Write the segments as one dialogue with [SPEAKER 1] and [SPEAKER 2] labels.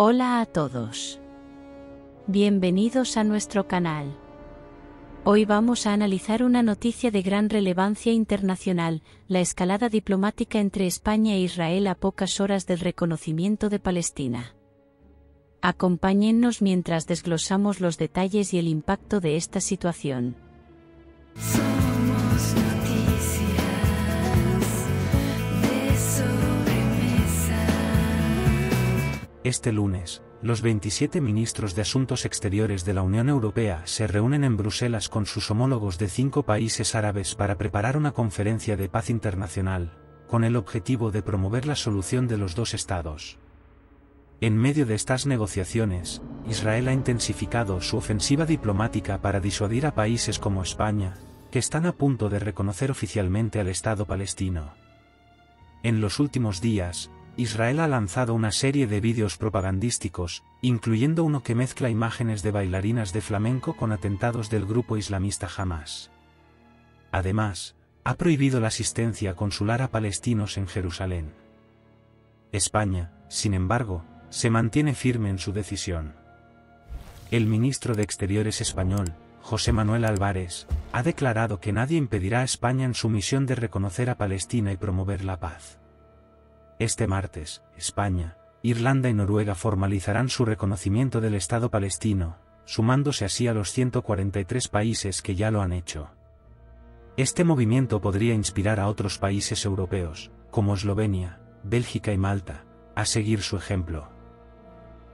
[SPEAKER 1] Hola a todos. Bienvenidos a nuestro canal. Hoy vamos a analizar una noticia de gran relevancia internacional, la escalada diplomática entre España e Israel a pocas horas del reconocimiento de Palestina. Acompáñennos mientras desglosamos los detalles y el impacto de esta situación.
[SPEAKER 2] Este lunes, los 27 ministros de Asuntos Exteriores de la Unión Europea se reúnen en Bruselas con sus homólogos de cinco países árabes para preparar una conferencia de paz internacional, con el objetivo de promover la solución de los dos estados. En medio de estas negociaciones, Israel ha intensificado su ofensiva diplomática para disuadir a países como España, que están a punto de reconocer oficialmente al Estado palestino. En los últimos días, Israel ha lanzado una serie de vídeos propagandísticos, incluyendo uno que mezcla imágenes de bailarinas de flamenco con atentados del grupo islamista Hamas. Además, ha prohibido la asistencia consular a palestinos en Jerusalén. España, sin embargo, se mantiene firme en su decisión. El ministro de Exteriores español, José Manuel Álvarez, ha declarado que nadie impedirá a España en su misión de reconocer a Palestina y promover la paz. Este martes, España, Irlanda y Noruega formalizarán su reconocimiento del Estado palestino, sumándose así a los 143 países que ya lo han hecho. Este movimiento podría inspirar a otros países europeos, como Eslovenia, Bélgica y Malta, a seguir su ejemplo.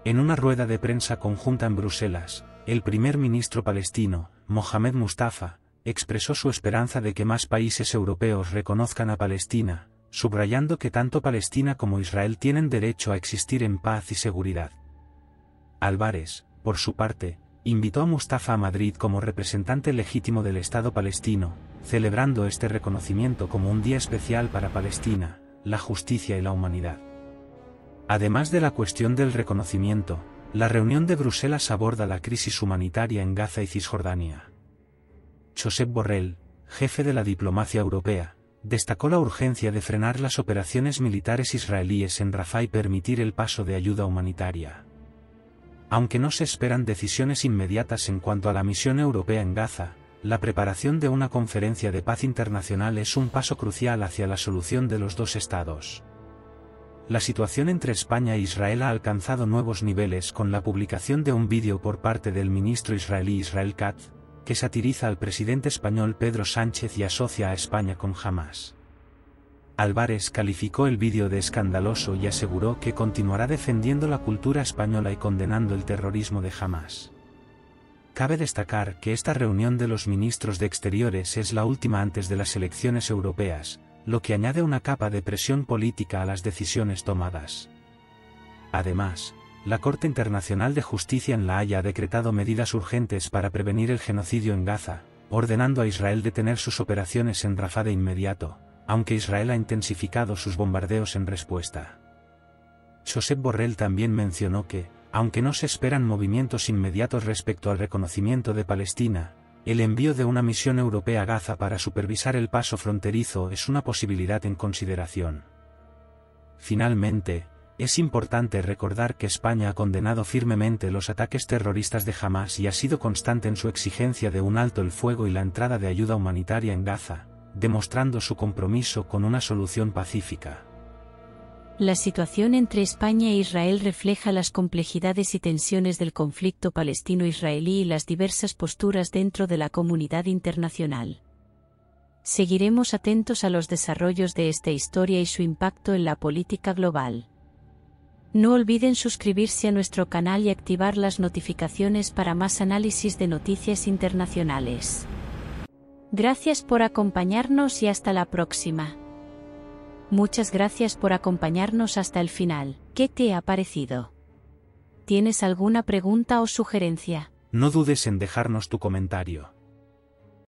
[SPEAKER 2] En una rueda de prensa conjunta en Bruselas, el primer ministro palestino, Mohamed Mustafa, expresó su esperanza de que más países europeos reconozcan a Palestina, subrayando que tanto Palestina como Israel tienen derecho a existir en paz y seguridad. Álvarez, por su parte, invitó a Mustafa a Madrid como representante legítimo del Estado palestino, celebrando este reconocimiento como un día especial para Palestina, la justicia y la humanidad. Además de la cuestión del reconocimiento, la reunión de Bruselas aborda la crisis humanitaria en Gaza y Cisjordania. Josep Borrell, jefe de la diplomacia europea, destacó la urgencia de frenar las operaciones militares israelíes en Rafah y permitir el paso de ayuda humanitaria. Aunque no se esperan decisiones inmediatas en cuanto a la misión europea en Gaza, la preparación de una conferencia de paz internacional es un paso crucial hacia la solución de los dos estados. La situación entre España e Israel ha alcanzado nuevos niveles con la publicación de un vídeo por parte del ministro israelí Israel Katz, que satiriza al presidente español Pedro Sánchez y asocia a España con Hamas. Álvarez calificó el vídeo de escandaloso y aseguró que continuará defendiendo la cultura española y condenando el terrorismo de Hamas. Cabe destacar que esta reunión de los ministros de Exteriores es la última antes de las elecciones europeas, lo que añade una capa de presión política a las decisiones tomadas. Además, la Corte Internacional de Justicia en La Haya ha decretado medidas urgentes para prevenir el genocidio en Gaza, ordenando a Israel detener sus operaciones en Rafah de inmediato, aunque Israel ha intensificado sus bombardeos en respuesta. Josep Borrell también mencionó que, aunque no se esperan movimientos inmediatos respecto al reconocimiento de Palestina, el envío de una misión europea a Gaza para supervisar el paso fronterizo es una posibilidad en consideración. Finalmente, es importante recordar que España ha condenado firmemente los ataques terroristas de Hamas y ha sido constante en su exigencia de un alto el fuego y la entrada de ayuda humanitaria en Gaza, demostrando su compromiso con una solución pacífica.
[SPEAKER 1] La situación entre España e Israel refleja las complejidades y tensiones del conflicto palestino-israelí y las diversas posturas dentro de la comunidad internacional. Seguiremos atentos a los desarrollos de esta historia y su impacto en la política global. No olviden suscribirse a nuestro canal y activar las notificaciones para más análisis de noticias internacionales. Gracias por acompañarnos y hasta la próxima. Muchas gracias por acompañarnos hasta el final. ¿Qué te ha parecido? ¿Tienes alguna pregunta o sugerencia?
[SPEAKER 2] No dudes en dejarnos tu comentario.